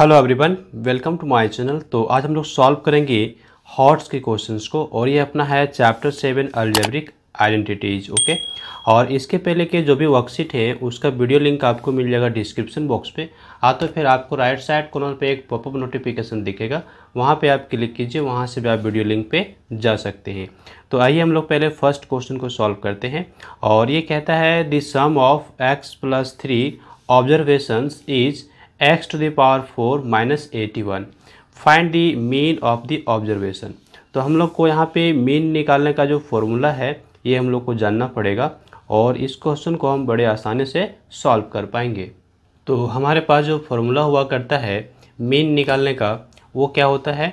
Hello everyone welcome to my channel तो आज हम लोग सॉल्व करेंगे हॉट्स के क्वेश्चंस को और ये अपना है chapter seven algebraic identities okay और इसके पहले के जो भी वर्कशीट है, उसका वीडियो लिंक आपको मिल जाएगा डिस्क्रिप्शन बॉक्स पे। आ तो फिर आपको राइट साइड कॉर्नर पे एक पॉपअप नोटिफिकेशन दिखेगा। वहाँ पे आप क्लिक कीजिए, वहाँ से भी आप वीडियो लिंक पे जा सकते हैं। तो आइए हम लोग पहले फ़र्स्ट क्वेश्चन को सॉल्व करते हैं। और ये कहता है the sum of x plus three observations is x to the power four minus eighty one find the mean of the observation तो हम लोग को यहाँ पे मीन निकालने का जो फॉर्मूला है, ये हम लोग को जानना पड़ेगा और इस क्वेश्चन को हम बड़े आसानी से सॉल्व कर पाएँगे। तो हमारे पास जो फॉर्मूला हुआ करता है मीन निकालने का, वो क्या होता है?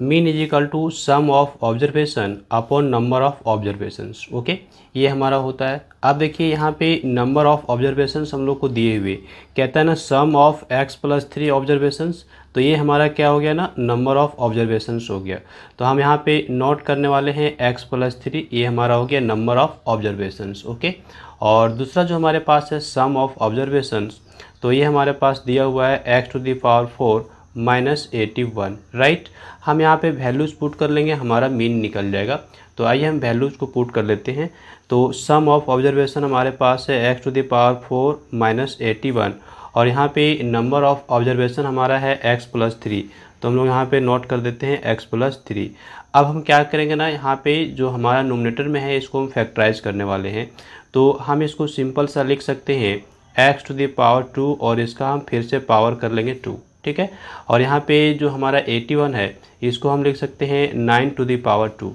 Mean is equal to sum of observation upon number of observations okay ये हमारा होता है। अब देखिए यहाँ पे नंबर ऑफ़ ऑब्जर्वेशंस हम लोग को दिए हुए। कहता है ना sum of x plus three observations तो ये हमारा क्या हो गया ना नंबर ऑफ़ ऑब्जर्वेशंस हो गया। तो हम यहाँ पे नोट करने वाले हैं एक्स प्लस थ्री ये हमारा हो गया नंबर ऑफ़ ऑब्जर्वेशंस ओके और दूसरा जो हमारे पास है सम ऑफ़ ऑब्जर्वेशंस तो ये हमारे पास दिया हुआ है x to the power four minus eighty one, right? हम यहाँ पे वैल्यूज़ पुट कर लेंगे, हमारा मीन निकल जाएगा। तो आइए हम वैल्यूज़ को पुट कर लेते हैं। तो सम ऑफ़ ऑब्जर्वेशन हमारे पास है x to the power four minus eighty one और यहाँ पे नंबर ऑफ़ ऑब्जर्वेशन हमारा है एक्स प्लस थ्री तो हम लोग यहाँ पे नोट कर देते हैं एक्स प्लस थ्री अब हम क्या करेंगे ना, यहाँ पे जो हमारा नोमिनेटर में है, इसको हम फैक्टराइज करने वाले हैं। तो हम इसको सिंपल सा लिख सकते हैं x to the power two और इसका हम फिर से पावर कर लेंगे टू ठीक है? और यहाँ पे जो हमारा 81 है, इसको हम लिख सकते हैं 9 टू दी पावर टू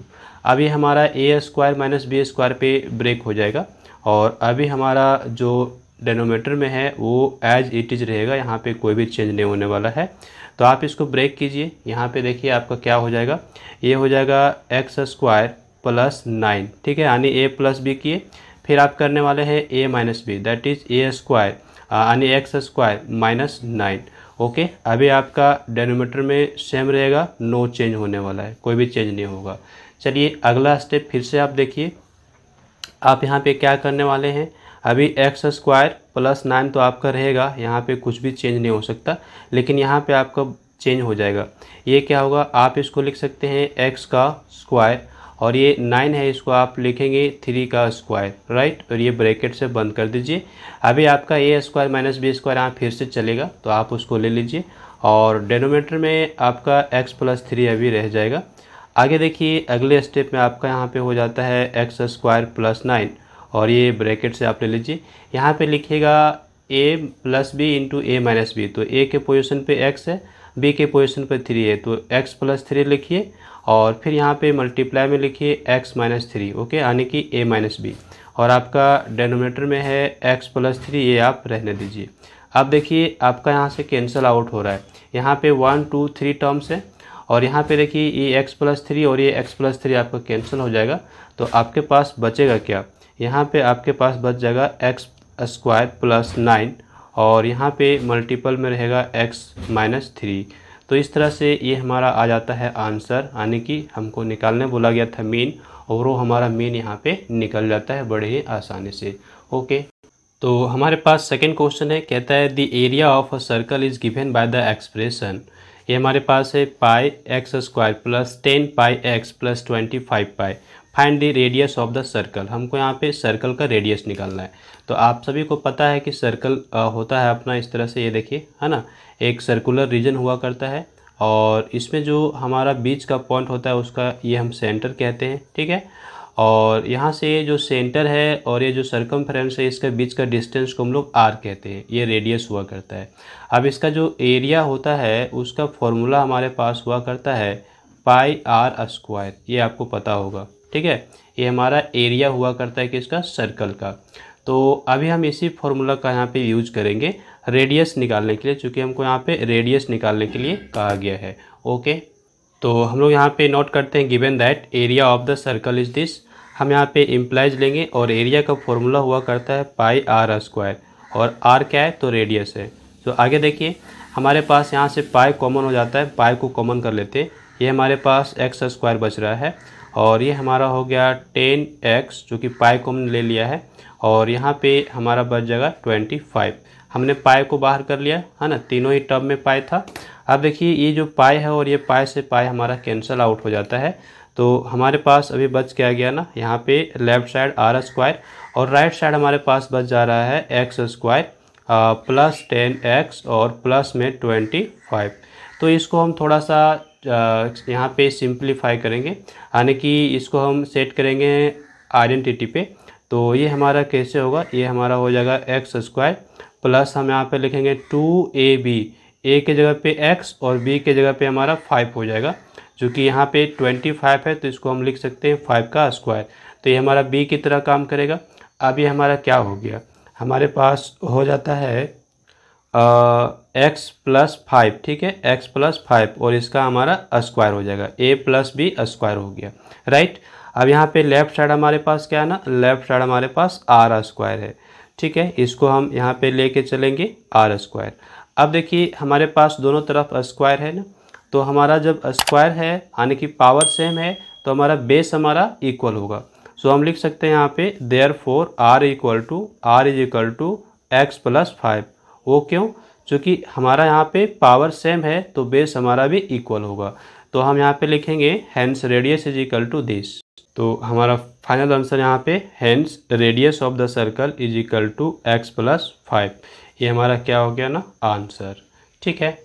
ये हमारा a square minus b square पे ब्रेक हो जाएगा, और अभी हमारा जो डेनोमीटर में है, वो एज इट इज़ रहेगा, यहाँ पे कोई भी चेंज नहीं होने वाला है। तो आप इसको ब्रेक कीजिए, यहाँ पे देखिए आपका क्या हो जाएगा। ये हो जाएगा एक्स स्क्वायर प्लस नाइन ठीक है? यानी ए प्लस बी किए। फिर आप करने वाले हैं a minus b that is a square यानी x square minus nine. Okay? अभी आपका डेनोमीटर में सेम रहेगा, नो चेंज होने वाला है, कोई भी चेंज नहीं होगा। चलिए, अगला स्टेप फिर से आप देखिए। आप यहाँ पे क्या करने वाले हैं? अभी एक्स स्क्वायर प्लस नाइन तो आपका रहेगा, यहाँ पे कुछ भी चेंज नहीं हो सकता, लेकिन यहाँ पे आपका चेंज हो जाएगा। ये क्या होगा? आप इसको लिख सकते हैं, एक्स का स्क्वायर और ये नाइन है, इसको आप लिखेंगे थ्री का स्क्वायर राइट और ये ब्रैकेट से बंद कर दीजिए। अभी आपका a square minus b square यहाँ फिर से चलेगा तो आप उसको ले लीजिए। और डेनोमीटर में आपका एक्स प्लस थ्री अभी रह जाएगा। आगे देखिए, अगले स्टेप में आपका यहाँ पे हो जाता है एक्स स्क्वायर प्लस नाइन और ये ब्रैकेट से आप ले लीजिए। यहाँ पे लिखिएगा a plus b into a minus b तो ए के पोजीशन पे एक्स है बी के पोजिशन पर थ्री है तो एक्स प्लस थ्री लिखिए और फिर यहाँ पे मल्टीप्लाई में लिखिए एक्स माइनस थ्री ओके यानी कि ए माइनस बी और आपका डेनोमीटर में है एक्स प्लस थ्री ये आप रहने दीजिए। अब देखिए, आपका यहाँ से कैंसिल आउट हो रहा है। यहाँ पे वन टू थ्री टर्म्स है और यहाँ पे देखिए, ये एक्स प्लस थ्री और ये एक्स प्लस थ्री आपका कैंसिल हो जाएगा। तो आपके पास बचेगा क्या? यहाँ पे आपके पास बच जाएगा एक्स स्क्वायर प्लस नाइन और यहाँ पे मल्टीपल में रहेगा एक्स माइनस थ्री तो इस तरह से ये हमारा आ जाता है आंसर। यानी कि हमको निकालने बोला गया था मीन और वो हमारा मीन यहाँ पे निकल जाता है बड़े ही आसानी से। ओके तो हमारे पास सेकेंड क्वेश्चन है। कहता है the area of a circle is given by the expression ये हमारे पास है pi x square plus ten pi x plus twenty five pi find the radius of the circle. हमको यहाँ पे सर्कल का रेडियस निकालना है। तो आप सभी को पता है कि सर्कल होता है अपना इस तरह से, ये देखिए, है ना? एक सर्कुलर रीजन हुआ करता है और इसमें जो हमारा बीच का पॉइंट होता है उसका ये हम सेंटर कहते हैं, ठीक है? और यहाँ से जो सेंटर है और ये जो सरकमफ्रेंस है, इसके बीच का डिस्टेंस को हम लोग आर कहते हैं। ये रेडियस हुआ करता है। अब इसका जो एरिया होता है, उसका फॉर्मूला हमारे पास हुआ करता है पाई आर स्क्वायर ये आपको पता होगा। ठीक है? ये हमारा एरिया हुआ करता है कि इसका सर्कल का। तो अभी हम इसी फॉर्मूला का यहाँ पे यूज़ करेंगे रेडियस निकालने के लिए, चूँकि हमको यहाँ पे रेडियस निकालने के लिए कहा गया है। ओके तो हम लोग यहाँ पे नोट करते हैं given that area of the circle is this हम यहाँ पे इम्प्लाइज लेंगे और एरिया का फॉर्मूला हुआ करता है पाई आर स्क्वायर और आर क्या है? तो रेडियस है। तो आगे देखिए, हमारे पास यहाँ से पाई कॉमन हो जाता है पाई को कॉमन कर लेते हैं। ये हमारे पास एक्स स्क्वायर बच रहा है। और ये हमारा हो गया टेन एक्स, जो कि पाई को हमने ले लिया है। और यहाँ पे हमारा बच जाएगा ट्वेंटी फाइव। हमने पाए को बाहर कर लिया, है ना? तीनों ही टर्म में पाए था। अब देखिए, ये जो पाई है और ये पाई से पाई हमारा कैंसिल आउट हो जाता है। तो हमारे पास अभी बच क्या गया ना, यहाँ पे लेफ़्ट साइड आर स्क्वायर और राइट साइड हमारे पास बच जा रहा है x square plus ten x और प्लस में ट्वेंटी फाइव तो इसको हम थोड़ा सा यहाँ पे सिंप्लीफाई करेंगे। यानी कि इसको हम सेट करेंगे आइडेंटिटी पे। तो ये हमारा कैसे होगा? ये हमारा हो जाएगा एक्स स्क्वायर प्लस हम यहाँ पे लिखेंगे टू ए बी ए के जगह पे एक्स और बी के जगह पे हमारा फाइव हो जाएगा, जो कि यहाँ पे ट्वेंटी फाइव है तो इसको हम लिख सकते हैं फाइव का स्क्वायर तो ये हमारा बी की तरह काम करेगा। अब ये हमारा क्या हो गया? हमारे पास हो जाता है एक्स प्लस फाइव ठीक है? एक्स प्लस फाइव और इसका हमारा स्क्वायर हो जाएगा। ए प्लस बी स्क्वायर हो गया। राइट अब यहाँ पे लेफ़्ट साइड हमारे पास क्या है ना? लेफ़्ट साइड हमारे पास आर स्क्वायर है। ठीक है? इसको हम यहाँ पे लेके चलेंगे आर स्क्वायर अब देखिए, हमारे पास दोनों तरफ़ स्क्वायर है ना? तो हमारा जब स्क्वायर है, यानी कि पावर सेम है तो हमारा बेस हमारा इक्वल होगा। सो हम लिख सकते हैं यहाँ पे therefore r equal to r is equal to x plus five वो क्यों? चूँकि हमारा यहाँ पे पावर सेम है तो बेस हमारा भी इक्वल होगा। तो हम यहाँ पे लिखेंगे hence radius is equal to this तो हमारा फाइनल आंसर यहाँ पे hence radius of the circle is equal to x plus five ये हमारा क्या हो गया ना? आंसर ठीक है?